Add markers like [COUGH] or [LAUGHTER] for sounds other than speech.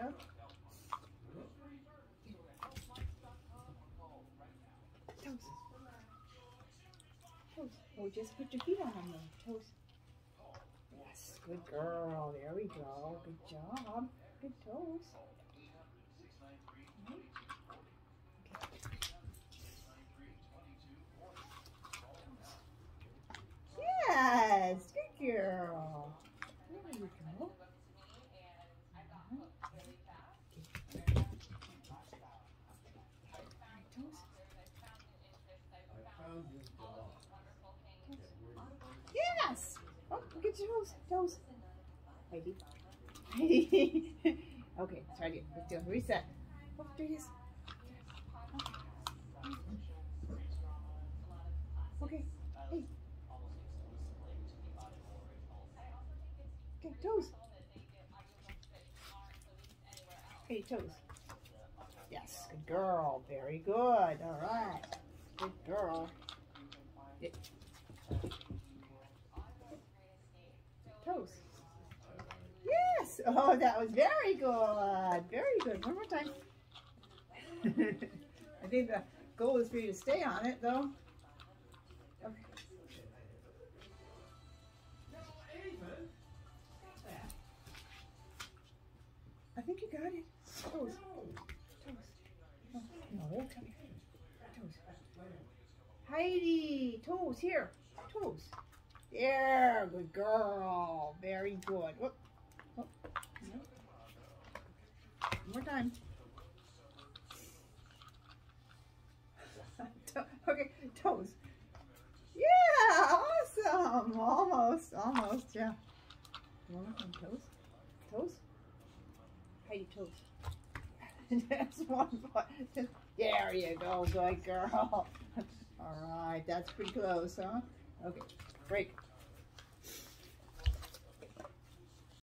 Toes. Toes. Oh, just put your feet on them. Toes. Yes, good girl. There we go. Good job. Good toes. Yes. Oh, look at your toes. Toes. Heidi. Heidi. [LAUGHS] okay, try again. Let's do a reset. Oh, there it is. Okay. Hey. Okay, toes. Hey, toes. Yes, good girl. Very good. All right. Good girl. Yeah. Yes. Oh, that was very good. Very good. One more time. [LAUGHS] I think the goal is for you to stay on it, though. Okay. I think you got it. Oh, no, come here. Toes. Heidi, toes here. Toes. There, good girl. Very good. Whoop. Whoop. One more time. [LAUGHS] Okay, toes. Yeah, awesome. Almost, almost, yeah. One more time, toes. Toes. Heidi, toes. [LAUGHS] That's one. There you go, good girl. [LAUGHS] All right, that's pretty close, huh? Okay.